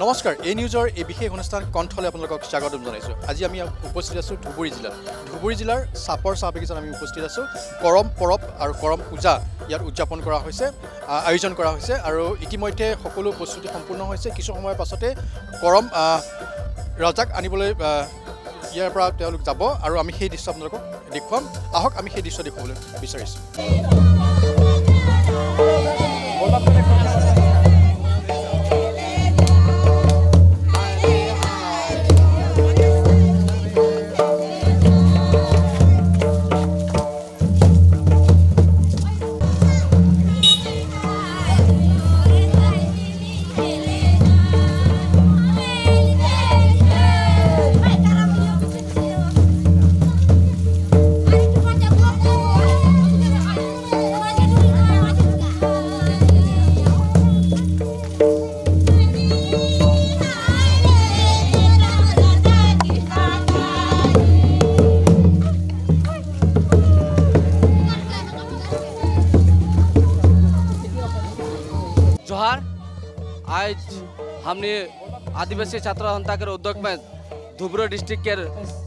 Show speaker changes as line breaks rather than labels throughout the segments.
নমস্কাৰ এই নিউজৰ এই বিশেষ অনুষ্ঠান কণ্ঠলৈ আপোনালোকক স্বাগতম জনাইছোঁ। আজি আমি উপস্থিত আছোঁ ধুবুৰী জিলাত। ধুবুৰী জিলাৰ চাপৰ চাহ বাগিচাত আমি উপস্থিত আছোঁ। কৰম পৰৱ আৰু কৰম পূজা ইয়াত উদযাপন কৰা হৈছে আয়োজন কৰা হৈছে আৰু ইতিমধ্যে সকলো প্ৰস্তুতি সম্পূৰ্ণ হৈছে। কিছু সময়ৰ পাছতে কৰম ৰজাক আনিবলৈ ইয়াৰ পৰা তেওঁলোক যাব আৰু আমি সেই দৃশ্য আপোনালোকক দেখুৱাম। আহক আমি সেই দৃশ্য দেখুৱাবলৈ বিচাৰিছোঁ।
जोहार आज हमने आदिवासी छात्र संस्था के उद्योग में धुबरो डिस्ट्रिक्ट के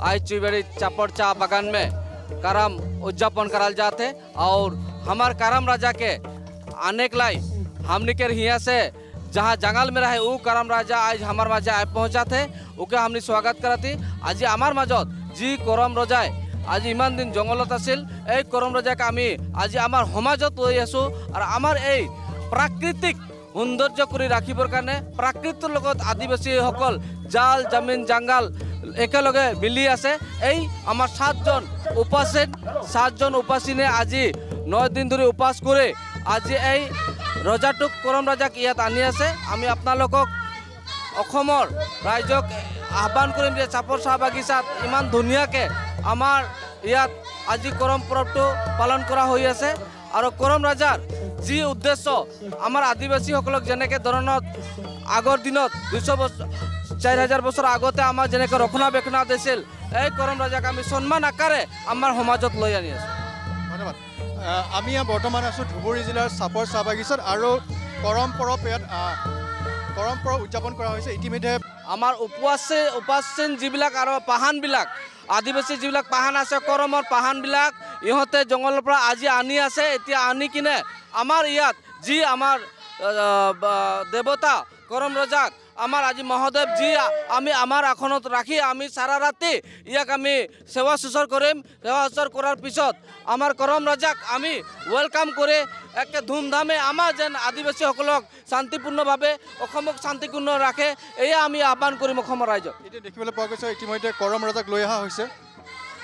आज चुबेड़ी चापड़ चा बागान में करम उद्यापन कराल जाते और हमार करम राजा के आने के लाई हमने के हिया से जहाँ जंगल में रहे वो करम राजा आज हमार माजे आए पहुँचा थे ओके हमने स्वागत कराती आज हमार মাজত যি করম রজায় আজি ইমান দিন জঙ্গলত আছিল এই করম রজাকে আমি আজি আমার সমাজত লৈ আছোঁ আৰু আমাৰ এই প্ৰাকৃতিক সৌন্দৰ্য কৰি ৰাখিবৰ কাৰণে প্ৰাকৃতিৰ লগত আদিবাসীসকল জাল জামিন জাংগাল একেলগে মিলি আছে। এই আমাৰ সাতজন উপাসীন সাতজন উপাসীনে আজি ন দিন ধৰি উপাস কৰি আজি এই ৰজাটোক কৰম ৰাজাক ইয়াত আনি আছে। আমি আপোনালোকক অসমৰ ৰাইজক আহ্বান কৰিম যে চাপৰ চাহ বাগিচাত ইমান ধুনীয়াকৈ আমাৰ ইয়াত আজি কৰম পৰৱটো পালন কৰা হৈ আছে। আৰু কৰম ৰাজাৰ যি উদ্দেশ্য আমাৰ আদিবাসীসকলক যেনেকৈ ধৰণত আগৰ দিনত দুইশ বছৰ চাৰি হাজাৰ বছৰ আগতে আমাৰ যেনেকৈ ৰক্ষণাবেক্ষণা দিছিল এই কৰম ৰাজাক আমি সন্মান আকাৰে আমাৰ সমাজত লৈ আনি আছোঁ।
ধন্যবাদ। আমি বৰ্তমান আছোঁ ধুবুৰী জিলাৰ চাপৰ চাহ বাগিচাত আৰু কৰম পৰৱ ইয়াত কৰম পৰৱ উদযাপন কৰা হৈছে। ইতিমধ্যে
আমাৰ উপবাসী উপাসীন যিবিলাক আৰু পাহানবিলাক আদিবাসী যিবিলাক পাহান আছে কৰমৰ পাহানবিলাক ইহঁতে জংঘলৰ পৰা আজি আনি আছে এতিয়া আনি কিনে আমাৰ ইয়াত যি আমাৰ দেৱতা কৰম ৰজাক আমাৰ আজি মহাদেৱ যি আমি আমাৰ আসনত ৰাখি আমি চাৰা ৰাতি ইয়াক আমি সেৱা শুশ্ৰূৰ কৰিম সেৱা শুশ্ৰূৰ কৰাৰ পিছত আমাৰ কৰম ৰজাক আমি ৱেলকাম কৰি একে ধুমধামে আমাৰ যেন আদিবাসীসকলক শান্তিপূৰ্ণভাৱে অসমক শান্তিপূৰ্ণ ৰাখে এয়া আমি আহ্বান কৰিম অসমৰ ৰাইজক।
এতিয়া দেখিবলৈ পোৱা গৈছে ইতিমধ্যে কৰম ৰজাক লৈ অহা হৈছে।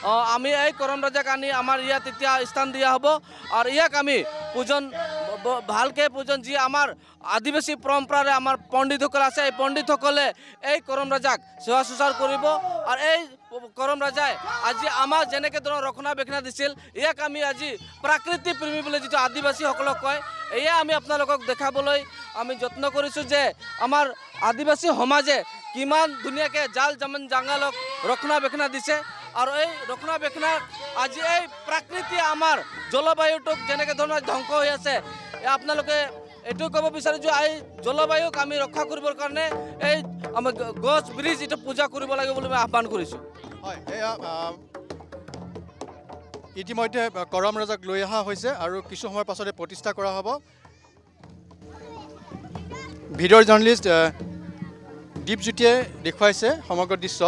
আমি এই কৰম ৰাজাক আনি আমাৰ ইয়াত এতিয়া স্থান দিয়া হ'ব। আৰু ইয়াক আমি পূজন ভালকৈ পূজন যি আমাৰ আদিবাসী পৰম্পৰাৰে আমাৰ পণ্ডিতসকল আছে এই পণ্ডিতসকলে এই কৰম ৰাজাক সেৱা শুশ্ৰূষা কৰিব। আৰু এই কৰম ৰাজাই আজি আমাৰ যেনেকৈ ধৰণৰ ৰক্ষণাবেক্ষণা দিছিল ইয়াক আমি আজি প্ৰাকৃতিক প্ৰেমী বুলি যিটো আদিবাসীসকলক কয় এয়া আমি আপোনালোকক দেখাবলৈ আমি যত্ন কৰিছোঁ যে আমাৰ আদিবাসী সমাজে কিমান ধুনীয়াকৈ জাল জামিন জাংগালক ৰক্ষণাবেক্ষণা দিছে। আৰু এই ৰক্ষণাবেক্ষণা আজি এই প্ৰাকৃতিয়ে আমাৰ জলবায়ুটোক যেনেকৈ ধৰণৰ ধ্বংস হৈ আছে আপোনালোকে এইটো ক'ব বিচাৰোঁ যে এই জলবায়ুক আমি ৰক্ষা কৰিবৰ কাৰণে এই আমাৰ গ- গছ ব্ৰিজ এইটো পূজা কৰিব লাগে বুলি মই আহ্বান কৰিছোঁ।
হয় ইতিমধ্যে কৰম ৰজাক লৈ অহা হৈছে আৰু কিছু সময়ৰ পাছতে প্ৰতিষ্ঠা কৰা হ'ব। ভিডিঅ'ৰ জাৰ্ণালিষ্ট দীপজ্যোতিয়ে দেখুৱাইছে সমগ্ৰ দৃশ্য।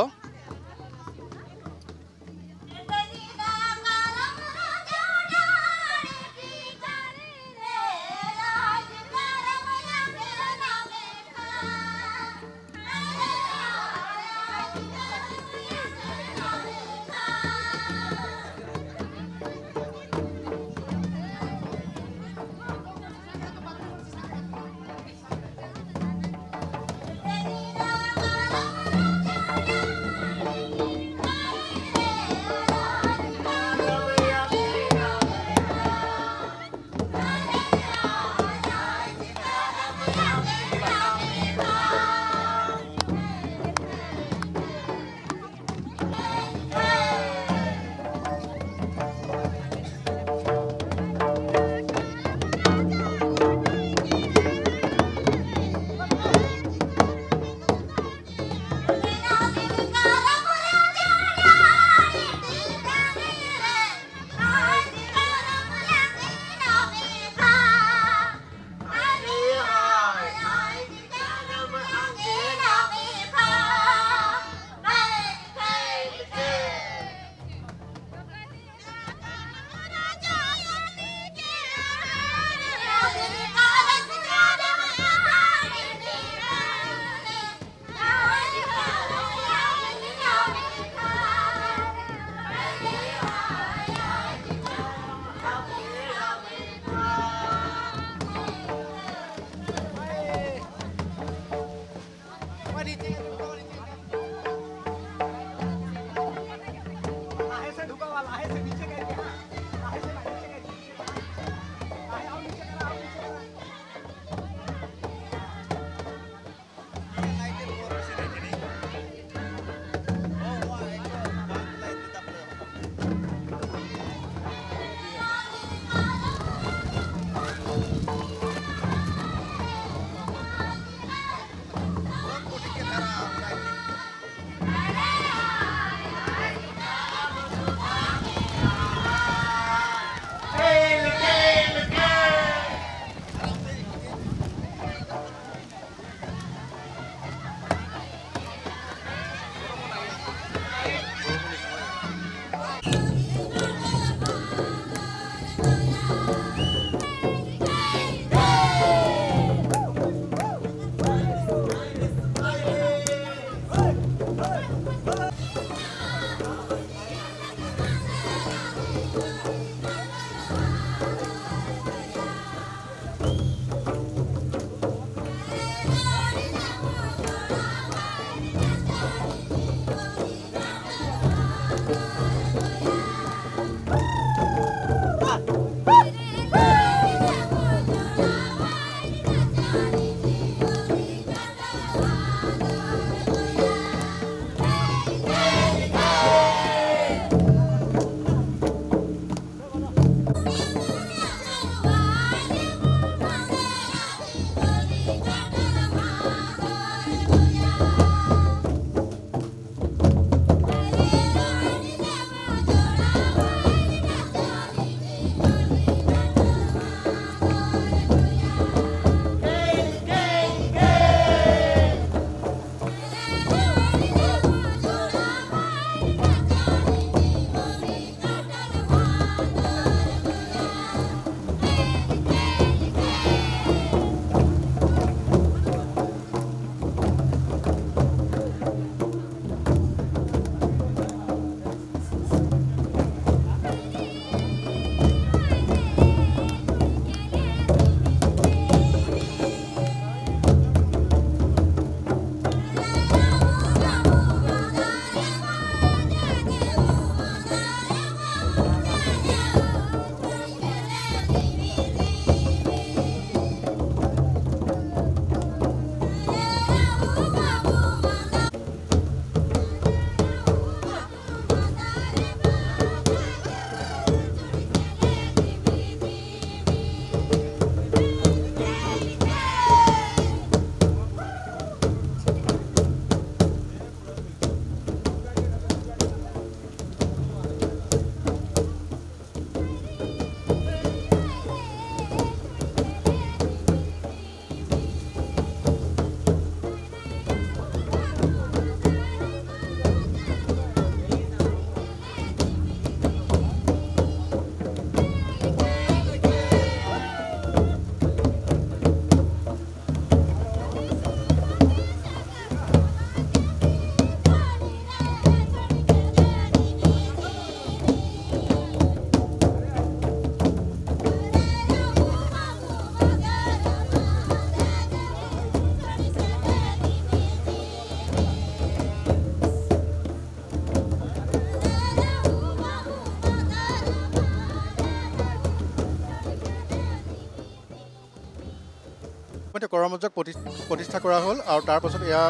ইতিমধ্যে কৰমজক প্ৰতি প্ৰতিষ্ঠা কৰা হ'ল আৰু তাৰপাছত এয়া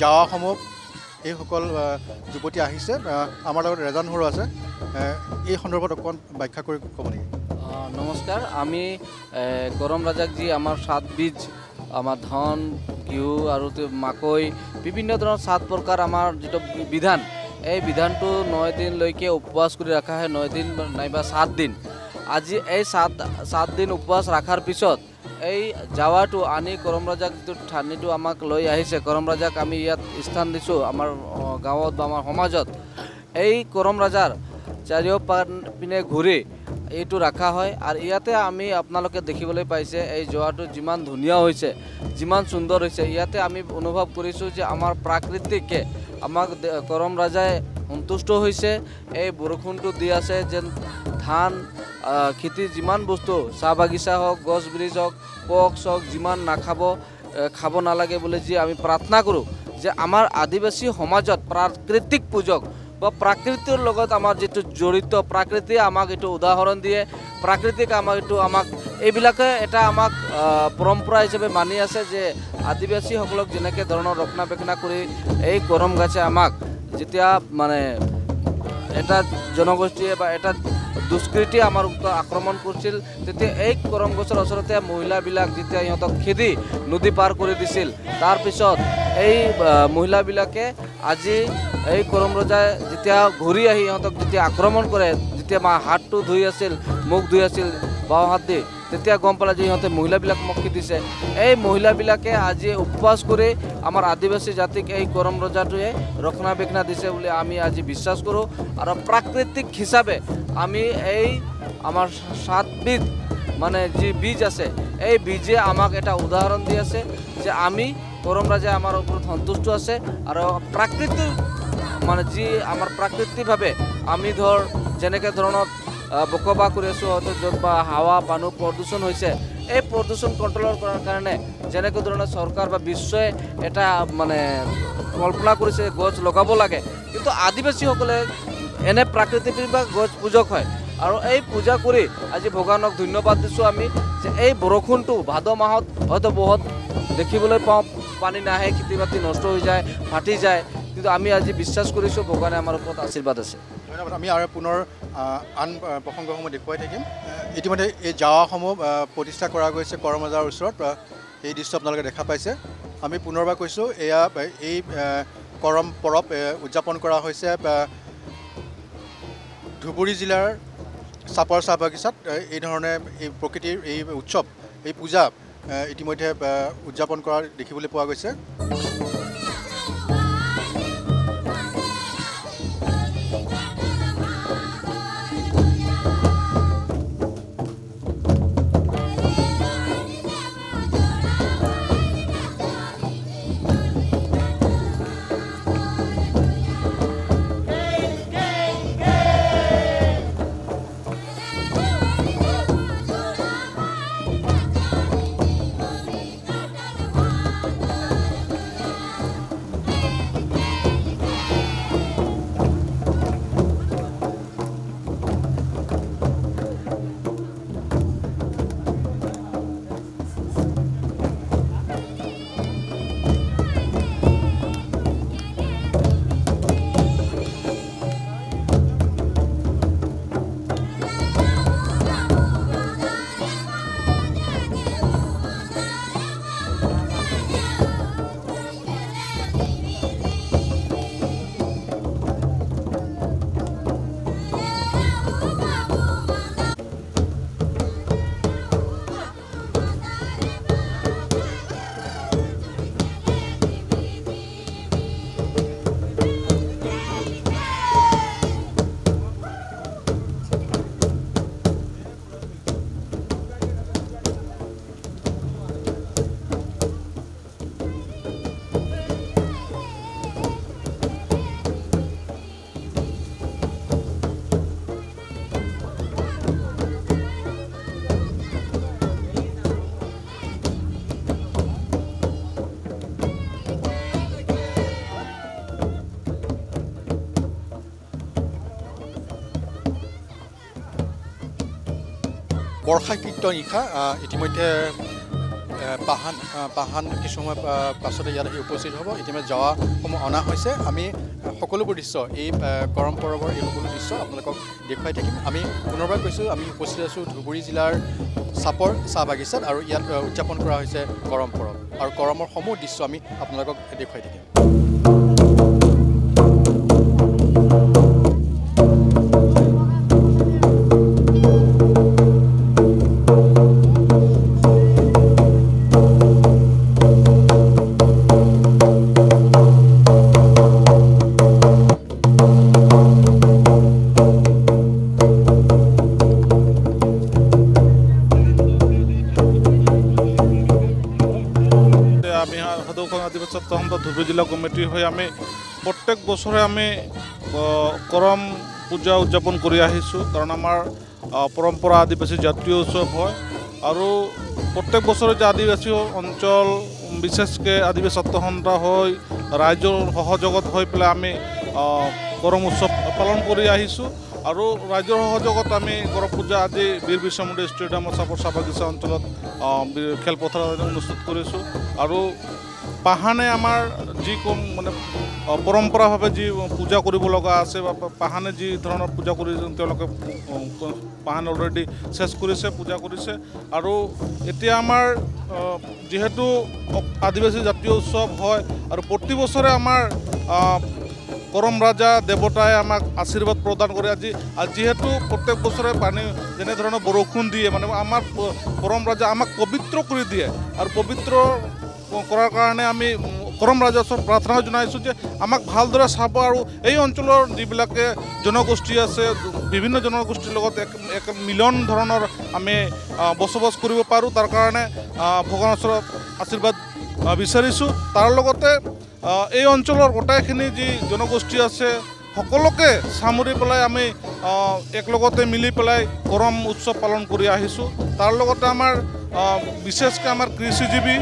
জাৱাসমূহ এইসকল যুৱতী আহিছে আমাৰ লগত ৰেজান সৰু আছে এই সন্দৰ্ভত অকণমান ব্যাখ্যা কৰি ক'ব নেকি?
নমস্কাৰ আমি এ, গৰম ৰাজাক যি আমাৰ সাত বীজ আমাৰ ধান ঘিউ আৰু মাকৈ বিভিন্ন ধৰণৰ সাত প্ৰকাৰ আমাৰ যিটো বিধান এই বিধানটো নয় দিনলৈকে উপবাস কৰি ৰখা হয় নয় দিন নাইবা সাত দিন। আজি এই সাত সাত দিন উপবাস ৰখাৰ পিছত এই জাৱাটো আনি কৰম ৰাজাক যিটো ঠানিটো আমাক লৈ আহিছে কৰম ৰাজাক আমি ইয়াত স্থান দিছোঁ আমাৰ গাঁৱত বা আমাৰ সমাজত। এই কৰম ৰাজাৰ চাৰিওপান- পিনে ঘূৰি এইটো ৰখা হয় আৰু ইয়াতে আমি আপোনালোকে দেখিবলৈ পাইছে এই জোৱাটো যিমান ধুনীয়া হৈছে যিমান সুন্দৰ হৈছে। ইয়াতে আমি অনুভৱ কৰিছোঁ যে আমাৰ প্ৰাকৃতিকে আমাক কৰম ৰাজাই সন্তুষ্ট হৈছে। এই বৰষুণটো দি আছে যেন ধান খেতিৰ যিমান বস্তু চাহ বাগিচা হওক গছ ব্ৰিজ হওক পক চক যিমান নাখাব খাব নালাগে বুলি যি আমি প্ৰাৰ্থনা কৰোঁ যে আমাৰ আদিবাসী সমাজত প্ৰাকৃতিক পূজক বা প্ৰাকৃতিৰ লগত আমাৰ যিটো জড়িত প্ৰাকৃতিয়ে আমাক এইটো উদাহৰণ দিয়ে প্ৰাকৃতিক আমাক এইটো আমাক এইবিলাকে এটা আমাক পৰম্পৰা হিচাপে মানি আছে যে আদিবাসীসকলক যেনেকৈ ধৰণৰ ৰক্ষণাবেক্ষণা কৰি এই কৰম গাছে আমাক যেতিয়া মানে এটা জনগোষ্ঠীয়ে বা এটা দুষ্কৃতিয়ে আমাৰ ওপৰত আক্ৰমণ কৰিছিল তেতিয়া এই কৰম গছৰ ওচৰতে মহিলাবিলাক যেতিয়া সিহঁতক খেদি নদী পাৰ কৰি দিছিল তাৰপিছত এই মহিলাবিলাকে আজি এই কৰম ৰজাই যেতিয়া ঘূৰি আহি সিহঁতক যেতিয়া আক্ৰমণ কৰে যেতিয়া মা হাতটো ধুই আছিল, মুখ ধুই আছিল, বাওঁ হাত দি, তেতিয়া গম পালে যে সিহঁতে মহিলাবিলাক মোক খেদিছে এই মহিলাবিলাকে আজি উপবাস কৰি আমাৰ আদিবাসী জাতিক এই কৰম ৰজাটোৱে ৰক্ষণাবেক্ষণা দিছে বুলি আমি আজি বিশ্বাস কৰোঁ। আৰু প্ৰাকৃতিক হিচাপে আমি এই আমাৰ সাতবিধ মানে যি বীজ আছে, এই বীজে আমাক এটা উদাহৰণ দি আছে যে আমি কৰম ৰাজে আমাৰ ওপৰত সন্তুষ্ট আছে। আৰু প্ৰাকৃতিক মানে যি আমাৰ প্ৰাকৃতিকভাৱে আমি ধৰ যেনেকৈ ধৰণৰ আহ, বসবাস কৰি আছোঁ য'ত বা হাৱা পানী প্ৰদূষণ হৈছে এই প্ৰদূষণ কণ্ট্ৰলৰ কৰাৰ কাৰণে যেনেকৈ ধৰণৰ চৰকাৰ বা বিশ্বই এটা মানে কল্পনা কৰিছে গছ লগাব লাগে। কিন্তু আদিবাসীসকলে এনে প্ৰাকৃতিক বা গছ পূজক হয়। আৰু এই পূজা কৰি আজি ভগৱানক ধন্যবাদ দিছোঁ আমি যে এই বৰষুণটো ভাদ মাহত হয়তো বহুত দেখিবলৈ পাওঁ পানী নাহে খেতি বাতি নষ্ট হৈ যায় ফাটি যায়। কিন্তু আমি আজি বিশ্বাস কৰিছোঁ ভগৱানে আমাৰ ওপৰত আশীৰ্বাদ আছে।
ধন্যবাদ। আমি আৰু পুনৰ আন প্ৰসংগসমূহ দেখুৱাই থাকিম। ইতিমধ্যে এই জাৱাসমূহ প্ৰতিষ্ঠা কৰা গৈছে কৰমজাৰ ওচৰত এই দৃশ্য আপোনালোকে দেখা পাইছে। আমি পুনৰবাৰ কৈছোঁ এয়া এই কৰম পৰৱ উদযাপন কৰা হৈছে ধুবুৰী জিলাৰ চাপৰ চাহ বাগিচাত এই ধৰণে এই প্ৰকৃতিৰ এই উৎসৱ এই পূজা ইতিমধ্যে উদযাপন কৰা দেখিবলৈ পোৱা গৈছে। বৰ্ষা কীৰ্তন নিশা ইতিমধ্যে পাহান পাহান কিছু সময় আহ, পাছতে ইয়াত আহি উপস্থিত হ'ব। ইতিমধ্যে জাৱাসমূহ অনা হৈছে। আমি সকলোবোৰ দৃশ্য এই কৰম পৰৱৰ এই সকলো দৃশ্য আপোনালোকক দেখুৱাই থাকিম। আমি পুনৰবাৰ কৈছোঁ আমি উপস্থিত আছোঁ ধুবুৰী জিলাৰ চাপৰ চাহ বাগিচাত আৰু ইয়াত উদযাপন কৰা হৈছে কৰম পৰৱ আৰু কৰমৰ সমূহ দৃশ্য আমি আপোনালোকক দেখুৱাই থাকিম।
কমিটি হৈ আমি প্ৰত্যেক বছৰে আমি কৰম পূজা উদযাপন কৰি আহিছোঁ। কাৰণ আমাৰ পৰম্পৰা আদিবাসী জাতীয় উৎসৱ হয়। আৰু প্ৰত্যেক বছৰে যে আদিবাসী অঞ্চল বিশেষকৈ আদিবাসী সপ্তাহন্তা হৈ ৰাইজৰ সহযোগত হৈ পেলাই আমি কৰম উৎসৱ পালন কৰি আহিছোঁ। আৰু ৰাইজৰ সহযোগত আমি কৰম পূজা আজি বীৰ বিৰছা মুণ্ডা ষ্টেডিয়ামৰ চাপৰ চাহ বাগিচা অঞ্চলত খেলপথাৰত অনুষ্ঠিত কৰিছোঁ। আৰু পাহানে আমাৰ যি কম মানে পৰম্পৰাভাৱে যি পূজা কৰিব লগা আছে বা পাহানে যি ধৰণৰ পূজা কৰি তেওঁলোকে পাহানে অলৰেডি চেছ কৰিছে পূজা কৰিছে। আৰু এতিয়া আমাৰ যিহেতু আদিবাসী জাতীয় উৎসৱ হয় আৰু প্ৰতি বছৰে আমাৰ কৰম ৰাজা দেৱতাই আমাক আশীৰ্বাদ প্ৰদান কৰে। আজি যিহেতু প্ৰত্যেক বছৰে পানী যেনেধৰণৰ বৰষুণ দিয়ে মানে আমাৰ কৰম ৰাজা আমাক পবিত্ৰ কৰি দিয়ে। আৰু পবিত্ৰ কৰাৰ কাৰণে আমি কৰম ৰাজা ওচৰত প্ৰাৰ্থনা জনাইছোঁ যে আমাক ভালদৰে চাব আৰু এই অঞ্চলৰ যিবিলাকে জনগোষ্ঠী আছে বিভিন্ন জনগোষ্ঠীৰ লগত এক এক মিলন ধৰণৰ আমি বসবাস কৰিব পাৰোঁ। তাৰ কাৰণে ভগৱানৰ ওচৰত আশীৰ্বাদ বিচাৰিছোঁ। তাৰ লগতে এই অঞ্চলৰ গোটাইখিনি যি জনগোষ্ঠী আছে সকলোকে সামৰি পেলাই আমি একেলগতে মিলি পেলাই কৰম উৎসৱ পালন কৰি আহিছোঁ। তাৰ লগতে আমাৰ বিশেষকৈ আমাৰ কৃষিজীৱী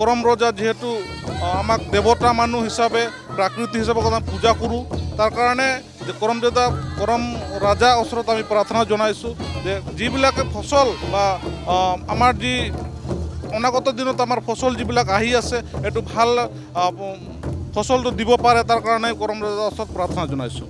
কৰম ৰজা যিহেতু আমাক দেৱতা মানুহ হিচাপে প্ৰাকৃতি হিচাপে আমি পূজা কৰোঁ তাৰ কাৰণে কৰম দেৱতা কৰম ৰাজা ওচৰত আমি প্ৰাৰ্থনা জনাইছোঁ যে যিবিলাকে ফচল বা আমাৰ যি অনাগত দিনত আমাৰ ফচল যিবিলাক আহি আছে এইটো ভাল ফচলটো দিব পাৰে তাৰ কাৰণে কৰম ৰজাৰ ওচৰত প্ৰাৰ্থনা জনাইছোঁ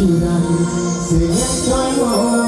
you ない正解を